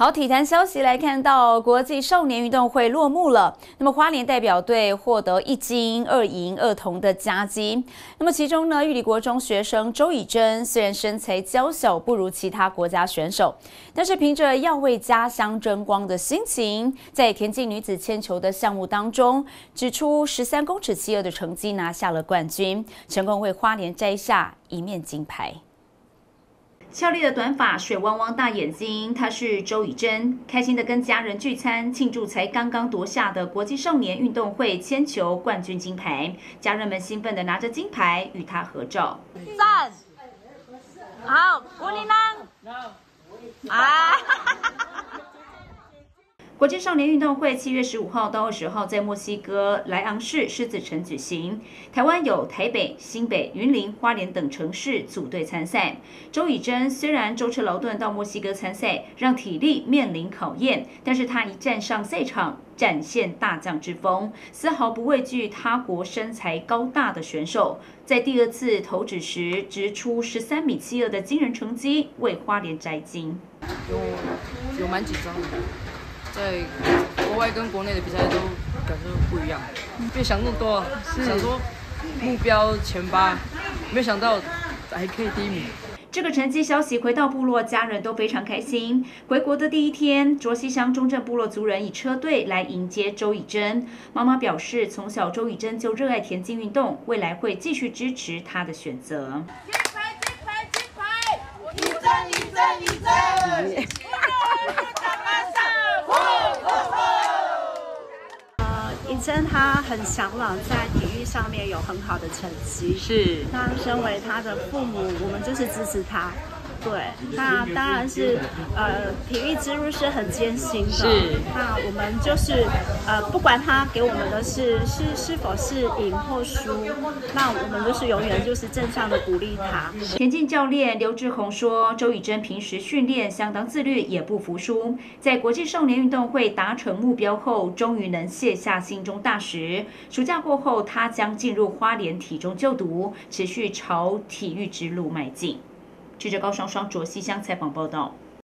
好，体坛消息来看到国际少年运动会落幕了。那么花莲代表队获得一金二银二铜的佳绩。那么其中呢，玉里国中学生周以真虽然身材娇小不如其他国家选手，但是凭着要为家乡争光的心情，在田径女子铅球的项目当中，指出十三公尺七二的成绩拿下了冠军，成功为花莲摘下一面金牌。俏丽的短发，水汪汪大眼睛，她是周以真，开心的跟家人聚餐庆祝才刚刚夺下的国际少年运动会铅球冠军金牌，家人们兴奋的拿着金牌与她合照。赞，好，鼓励呢，啊。国际少年运动会七月十五号到二十号在墨西哥莱昂市狮子城举行。台湾有台北、新北、云林、花莲等城市组队参赛。周以真虽然舟车劳顿到墨西哥参赛，让体力面临考验，但是他一站上赛场，展现大将之风，丝毫不畏惧他国身材高大的选手。在第二次投掷时，掷出十三米七二的惊人成绩，为花莲摘金。有有蛮紧张的。在国外跟国内的比赛都感受不一样，别想那么多，想说目标前八，没想到还可以第一名。这个成绩消息回到部落，家人都非常开心。回国的第一天，卓西乡中正部落族人以车队来迎接周以真。妈妈表示，从小周以真就热爱田径运动，未来会继续支持她的选择。金牌，金牌，金牌！以真，以真，以真！真他很向往在体育上面有很好的成绩，是。那身为他的父母，我们就是支持他。对，那当然是，呃，体育之路是很艰辛的。是。那我们就是，呃，不管他给我们的是是是否是赢或输，那我们都是永远就是正向的鼓励他。田径教练刘志宏说：“周以珍平时训练相当自律，也不服输。在国际少年运动会达成目标后，终于能卸下心中大石。暑假过后，他将进入花莲体中就读，持续朝体育之路迈进。”记者高双双卓西乡采访报道。